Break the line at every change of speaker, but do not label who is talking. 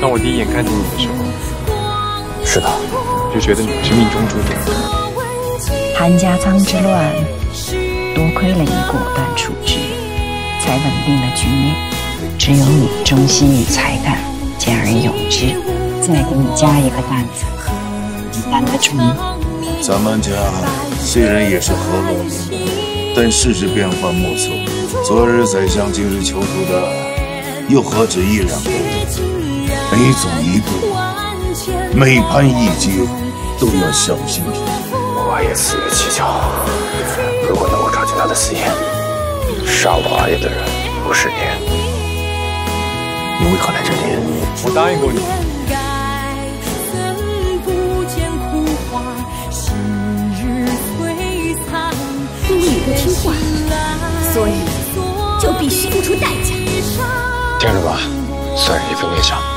当我第一眼看见你的时候，
是的，
就觉得你是命中注定。
韩家仓之乱，多亏了你果断处置，才稳定了局面。只有你忠心与才干，兼而有之，再给你加一个担子，你担得住吗？
咱们家虽然也是和龙门的，但世事变幻莫测。昨日宰相，今日囚徒的，又何止一两个？每走一步，每攀一阶，都要小心点。
我阿爷死于蹊跷，如果能够抓紧他的死因，杀我阿爷的人不是你。你为何来这里？
我答应过你。
因为你不听话，所以就必须付出代价。
听着吧，算是一份念想。